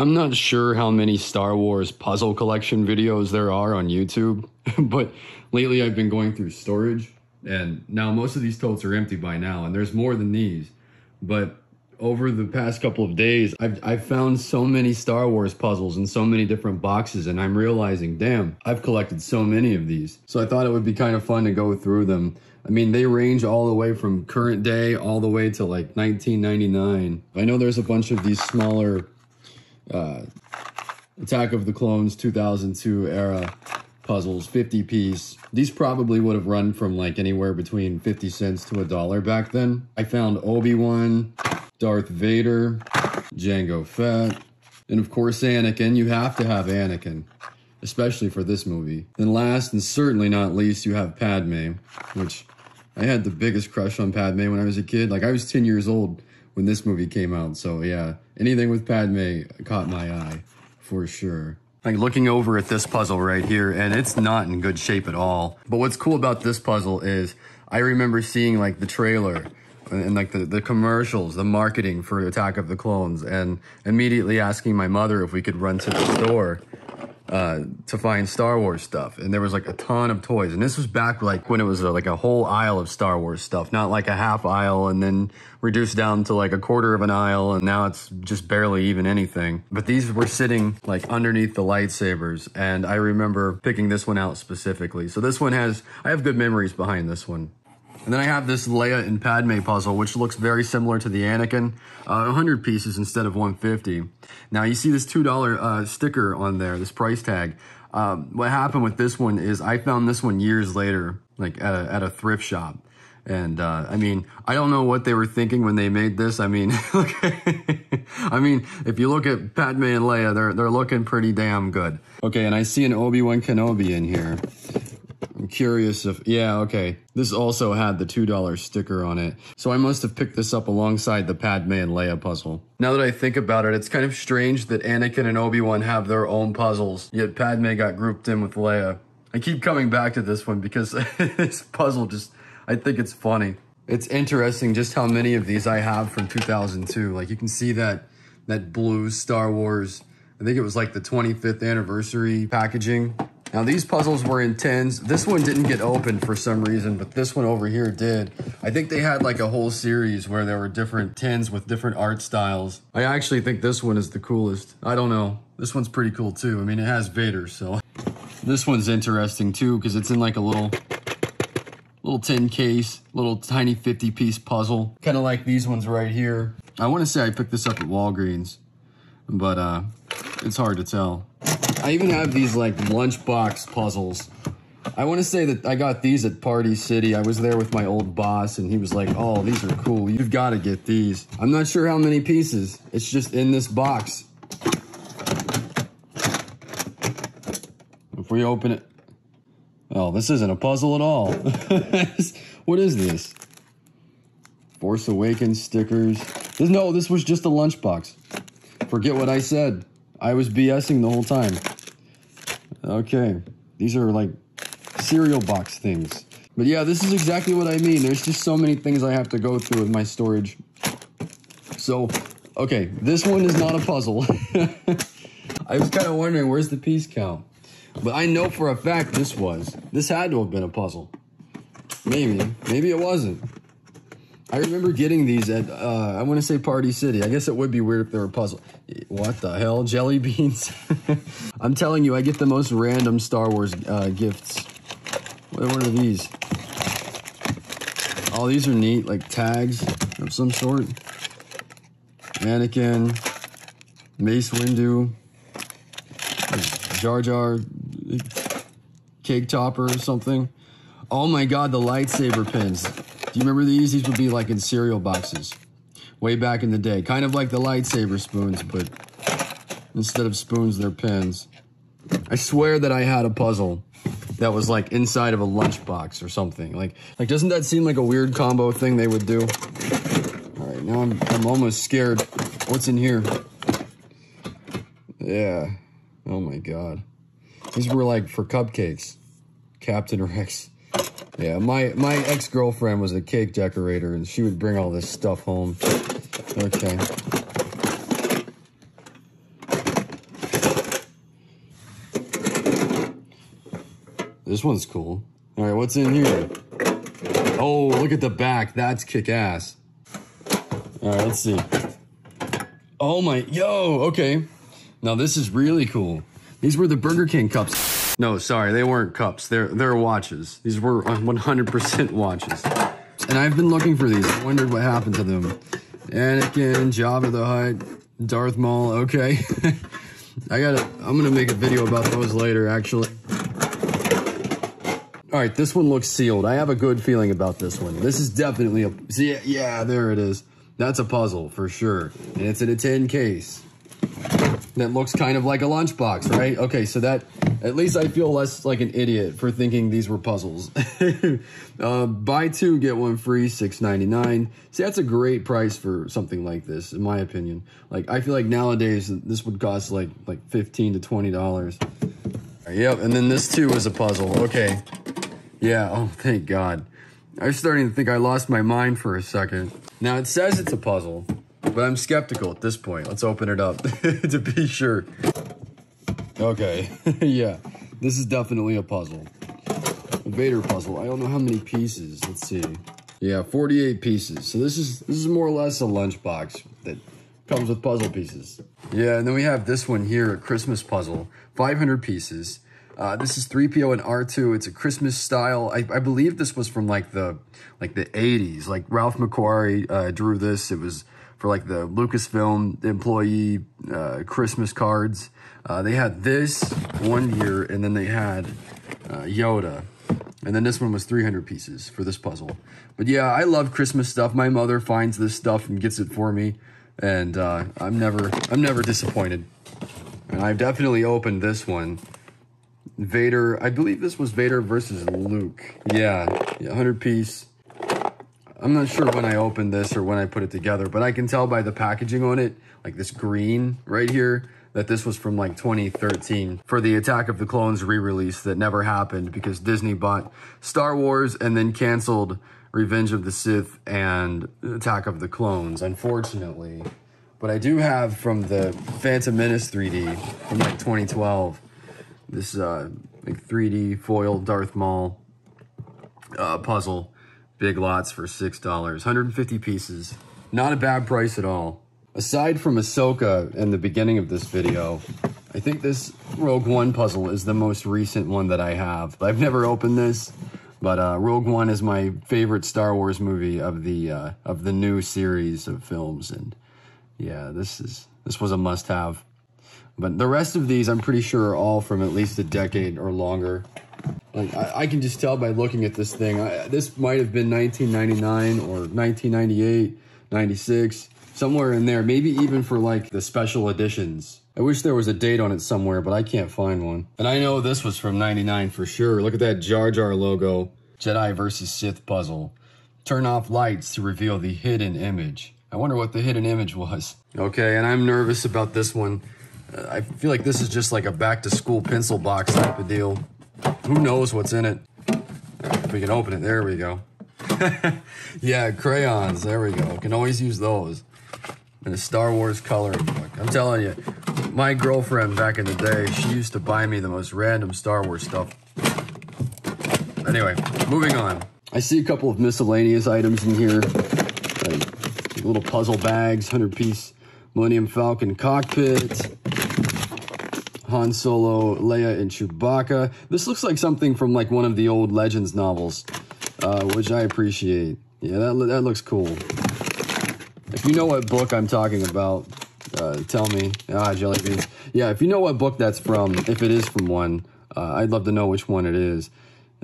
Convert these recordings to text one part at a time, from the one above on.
I'm not sure how many Star Wars puzzle collection videos there are on YouTube, but lately I've been going through storage, and now most of these totes are empty by now, and there's more than these. But over the past couple of days, I've, I've found so many Star Wars puzzles in so many different boxes, and I'm realizing, damn, I've collected so many of these. So I thought it would be kind of fun to go through them. I mean, they range all the way from current day all the way to like 1999. I know there's a bunch of these smaller uh, Attack of the Clones 2002 era puzzles, 50 piece. These probably would have run from like anywhere between 50 cents to a dollar back then. I found Obi-Wan, Darth Vader, Jango Fett, and of course Anakin. You have to have Anakin, especially for this movie. And last and certainly not least, you have Padme, which I had the biggest crush on Padme when I was a kid. Like I was 10 years old when this movie came out. So yeah, anything with Padme caught my eye for sure. Like looking over at this puzzle right here, and it's not in good shape at all. But what's cool about this puzzle is I remember seeing like the trailer and like the, the commercials, the marketing for Attack of the Clones, and immediately asking my mother if we could run to the store uh, to find Star Wars stuff. And there was like a ton of toys. And this was back like when it was uh, like a whole aisle of Star Wars stuff, not like a half aisle and then reduced down to like a quarter of an aisle. And now it's just barely even anything. But these were sitting like underneath the lightsabers. And I remember picking this one out specifically. So this one has, I have good memories behind this one. And then I have this Leia and Padme puzzle, which looks very similar to the Anakin. Uh, 100 pieces instead of 150. Now you see this $2 uh, sticker on there, this price tag. Um, what happened with this one is I found this one years later, like at a, at a thrift shop. And uh, I mean, I don't know what they were thinking when they made this. I mean, I mean, if you look at Padme and Leia, they're they're looking pretty damn good. Okay, and I see an Obi Wan Kenobi in here. Curious if, yeah, okay. This also had the $2 sticker on it. So I must have picked this up alongside the Padme and Leia puzzle. Now that I think about it, it's kind of strange that Anakin and Obi-Wan have their own puzzles, yet Padme got grouped in with Leia. I keep coming back to this one because this puzzle just, I think it's funny. It's interesting just how many of these I have from 2002. Like you can see that, that blue Star Wars, I think it was like the 25th anniversary packaging. Now these puzzles were in tens. This one didn't get opened for some reason, but this one over here did. I think they had like a whole series where there were different tins with different art styles. I actually think this one is the coolest. I don't know. This one's pretty cool too. I mean, it has Vader, so. This one's interesting too because it's in like a little little tin case, little tiny 50 piece puzzle. Kind of like these ones right here. I want to say I picked this up at Walgreens, but uh, it's hard to tell. I even have these like lunchbox puzzles. I want to say that I got these at Party City. I was there with my old boss and he was like, oh, these are cool. You've got to get these. I'm not sure how many pieces. It's just in this box. If we open it. Oh, this isn't a puzzle at all. what is this? Force Awakens stickers. No, this was just a lunchbox. Forget what I said. I was BSing the whole time. Okay. These are like cereal box things. But yeah, this is exactly what I mean. There's just so many things I have to go through with my storage. So, okay, this one is not a puzzle. I was kind of wondering, where's the piece count? But I know for a fact this was. This had to have been a puzzle. Maybe. Maybe it wasn't. I remember getting these at, uh, I want to say Party City. I guess it would be weird if they were puzzle. What the hell? Jelly beans? I'm telling you, I get the most random Star Wars uh, gifts. What, are these? Oh, these are neat, like tags of some sort. Anakin, Mace Windu, Jar Jar, cake topper or something. Oh my god, the lightsaber pins. Do you remember these? These would be like in cereal boxes way back in the day. Kind of like the lightsaber spoons, but instead of spoons, they're pins. I swear that I had a puzzle that was like inside of a lunchbox or something. Like, like doesn't that seem like a weird combo thing they would do? All right, now I'm, I'm almost scared. What's in here? Yeah. Oh my God. These were like for cupcakes. Captain Rex. Yeah, my, my ex-girlfriend was a cake decorator, and she would bring all this stuff home. Okay. This one's cool. All right, what's in here? Oh, look at the back. That's kick-ass. All right, let's see. Oh my, yo, okay. Now this is really cool. These were the Burger King cups. No, sorry, they weren't cups. They're they're watches. These were uh, 100% watches. And I've been looking for these. I wondered what happened to them. Anakin, Jabba the Hutt, Darth Maul. Okay, I gotta. I'm gonna make a video about those later. Actually. All right, this one looks sealed. I have a good feeling about this one. This is definitely a. See, yeah, there it is. That's a puzzle for sure, and it's in a tin case that looks kind of like a lunchbox, right? Okay, so that at least I feel less like an idiot for thinking these were puzzles. uh, buy two get one free, six ninety nine. See, that's a great price for something like this, in my opinion. Like, I feel like nowadays this would cost like like fifteen to twenty dollars. Yep, and then this too is a puzzle. Okay, yeah. Oh, thank God. I was starting to think I lost my mind for a second. Now it says it's a puzzle. But I'm skeptical at this point. Let's open it up to be sure. Okay, yeah, this is definitely a puzzle. A Vader puzzle. I don't know how many pieces. Let's see. Yeah, 48 pieces. So this is this is more or less a lunchbox that comes with puzzle pieces. Yeah, and then we have this one here, a Christmas puzzle, 500 pieces. Uh, this is 3PO and R2. It's a Christmas style. I, I, believe this was from like the like the 80s. Like Ralph McQuarrie uh, drew this. It was for like the Lucasfilm employee uh, Christmas cards. Uh, they had this one year, and then they had uh, Yoda. And then this one was 300 pieces for this puzzle. But yeah, I love Christmas stuff. My mother finds this stuff and gets it for me. And uh, I'm never I'm never disappointed. And I've definitely opened this one. Vader, I believe this was Vader versus Luke. Yeah, yeah 100 piece. I'm not sure when I opened this or when I put it together, but I can tell by the packaging on it, like this green right here, that this was from like 2013 for the Attack of the Clones re-release that never happened because Disney bought Star Wars and then canceled Revenge of the Sith and Attack of the Clones, unfortunately. But I do have from the Phantom Menace 3D from like 2012, this uh, like 3D foil Darth Maul uh, puzzle Big lots for $6. 150 pieces. Not a bad price at all. Aside from Ahsoka in the beginning of this video, I think this Rogue One puzzle is the most recent one that I have. I've never opened this, but uh, Rogue One is my favorite Star Wars movie of the uh, of the new series of films, and yeah, this is this was a must-have. But the rest of these, I'm pretty sure, are all from at least a decade or longer. Like I, I, can just tell by looking at this thing. I, this might have been 1999 or 1998, 96, somewhere in there. Maybe even for like the special editions. I wish there was a date on it somewhere, but I can't find one. And I know this was from 99 for sure. Look at that Jar Jar logo. Jedi versus Sith puzzle. Turn off lights to reveal the hidden image. I wonder what the hidden image was. Okay, and I'm nervous about this one. Uh, I feel like this is just like a back to school pencil box type of deal. Who knows what's in it? If we can open it, there we go. yeah, crayons, there we go. Can always use those. And a Star Wars coloring book. I'm telling you, my girlfriend back in the day, she used to buy me the most random Star Wars stuff. Anyway, moving on. I see a couple of miscellaneous items in here. Like little puzzle bags, 100 piece Millennium Falcon cockpit. Han Solo, Leia, and Chewbacca. This looks like something from like one of the old Legends novels, uh, which I appreciate. Yeah, that, that looks cool. If you know what book I'm talking about, uh, tell me. Ah, jelly beans. Yeah, if you know what book that's from, if it is from one, uh, I'd love to know which one it is.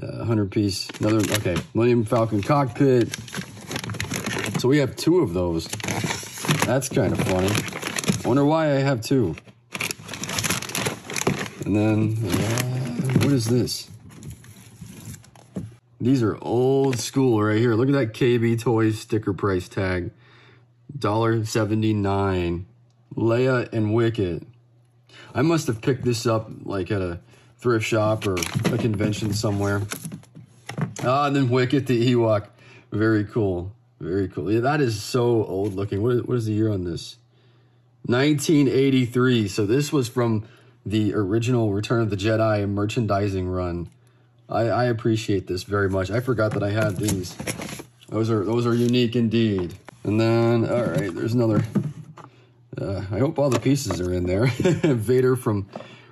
Uh, 100 piece, another, okay, Millennium Falcon cockpit. So we have two of those. That's kind of funny. Wonder why I have two. And then, uh, what is this? These are old school right here. Look at that KB Toys sticker price tag. $1.79. Leia and Wicket. I must have picked this up like at a thrift shop or a convention somewhere. Ah, and then Wicket the Ewok. Very cool. Very cool. Yeah, that is so old looking. What is, what is the year on this? 1983. So this was from the original Return of the Jedi merchandising run. I, I appreciate this very much. I forgot that I had these. Those are those are unique indeed. And then, all right, there's another. Uh, I hope all the pieces are in there. Vader from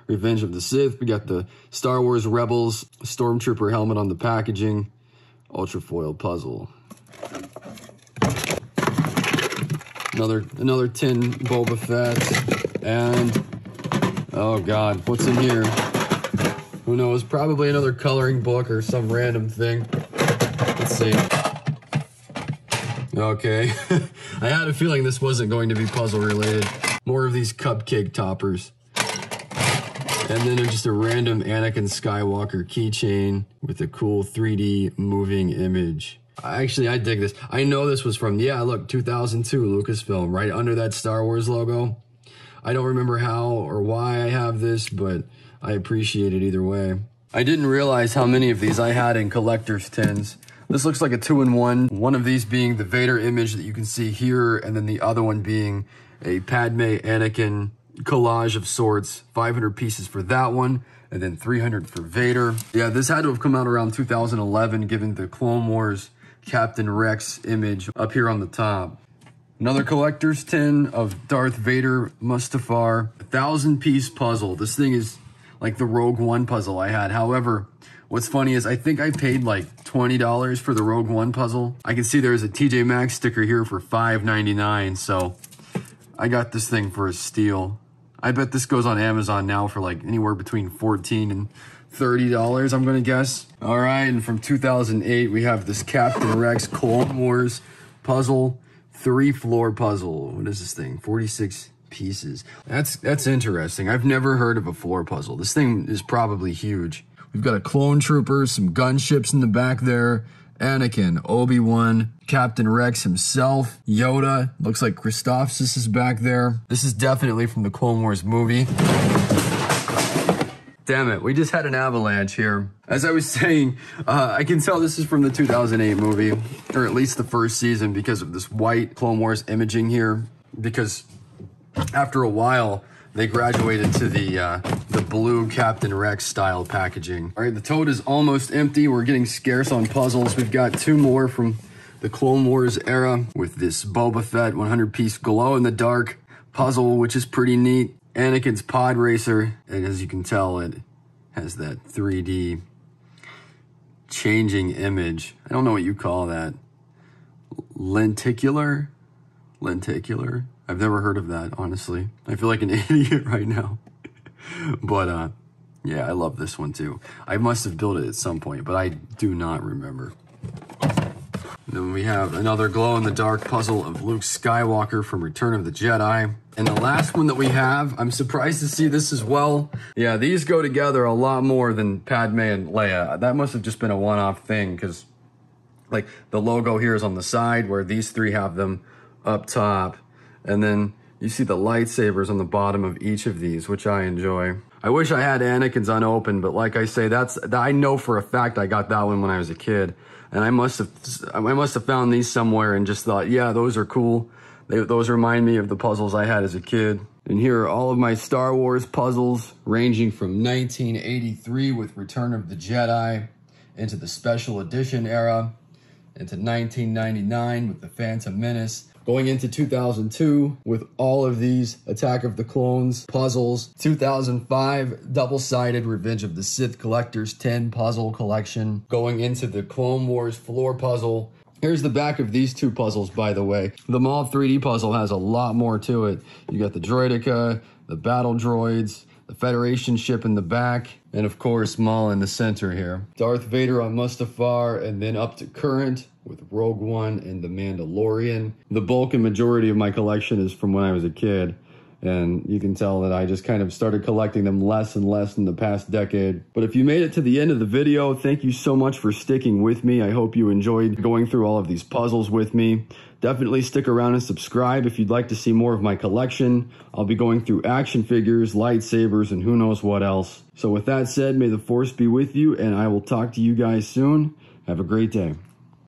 Revenge of the Sith. We got the Star Wars Rebels Stormtrooper helmet on the packaging. Ultra foil puzzle. Another another tin Boba Fett. And oh god, what's in here? Who knows? Probably another coloring book or some random thing. Let's see. Okay. I had a feeling this wasn't going to be puzzle related. More of these cupcake toppers. And then just a random Anakin Skywalker keychain with a cool 3D moving image. Actually, I dig this. I know this was from, yeah, look, 2002 Lucasfilm, right under that Star Wars logo. I don't remember how or why I have this, but I appreciate it either way. I didn't realize how many of these I had in collector's tins. This looks like a two-in-one. One of these being the Vader image that you can see here, and then the other one being a Padme Anakin collage of sorts. 500 pieces for that one, and then 300 for Vader. Yeah, this had to have come out around 2011, given the Clone Wars Captain Rex image up here on the top. Another collector's tin of Darth Vader Mustafar. A thousand piece puzzle. This thing is like the Rogue One puzzle I had. However, What's funny is I think I paid like $20 for the Rogue One puzzle. I can see there's a TJ Maxx sticker here for $5.99, so I got this thing for a steal. I bet this goes on Amazon now for like anywhere between 14 and $30, I'm gonna guess. All right, and from 2008, we have this Captain Rex Clone Wars puzzle, three floor puzzle. What is this thing? 46 pieces. That's, that's interesting. I've never heard of a floor puzzle. This thing is probably huge. We've got a clone trooper, some gunships in the back there, Anakin, Obi-Wan, Captain Rex himself, Yoda. Looks like Christophsis is back there. This is definitely from the Clone Wars movie. Damn it, we just had an avalanche here. As I was saying, uh, I can tell this is from the 2008 movie, or at least the first season, because of this white Clone Wars imaging here. Because after a while, they graduated to the uh, the blue Captain Rex style packaging. All right, the tote is almost empty. We're getting scarce on puzzles. We've got two more from the Clone Wars era with this Boba Fett 100 piece glow in the dark puzzle, which is pretty neat. Anakin's pod racer, and as you can tell, it has that 3D changing image. I don't know what you call that. Lenticular? Lenticular? I've never heard of that, honestly. I feel like an idiot right now. but uh, yeah, I love this one too. I must have built it at some point, but I do not remember. Then we have another glow-in-the-dark puzzle of Luke Skywalker from Return of the Jedi. And the last one that we have, I'm surprised to see this as well. Yeah, these go together a lot more than Padme and Leia. That must have just been a one-off thing because like the logo here is on the side where these three have them up top. And then you see the lightsabers on the bottom of each of these, which I enjoy. I wish I had Anakin's unopened, but like I say, that's I know for a fact I got that one when I was a kid, and I must have I must have found these somewhere and just thought, yeah, those are cool. They, those remind me of the puzzles I had as a kid. And here are all of my Star Wars puzzles, ranging from 1983 with Return of the Jedi, into the Special Edition era, into 1999 with the Phantom Menace, Going into 2002 with all of these Attack of the Clones puzzles. 2005 double-sided Revenge of the Sith Collector's 10 puzzle collection. Going into the Clone Wars floor puzzle. Here's the back of these two puzzles, by the way. The Maul 3D puzzle has a lot more to it. You got the Droideka, the battle droids, the Federation ship in the back, and of course Maul in the center here. Darth Vader on Mustafar, and then up to current with Rogue One and The Mandalorian. The bulk and majority of my collection is from when I was a kid. And you can tell that I just kind of started collecting them less and less in the past decade. But if you made it to the end of the video, thank you so much for sticking with me. I hope you enjoyed going through all of these puzzles with me. Definitely stick around and subscribe if you'd like to see more of my collection. I'll be going through action figures, lightsabers, and who knows what else. So with that said, may the force be with you, and I will talk to you guys soon. Have a great day.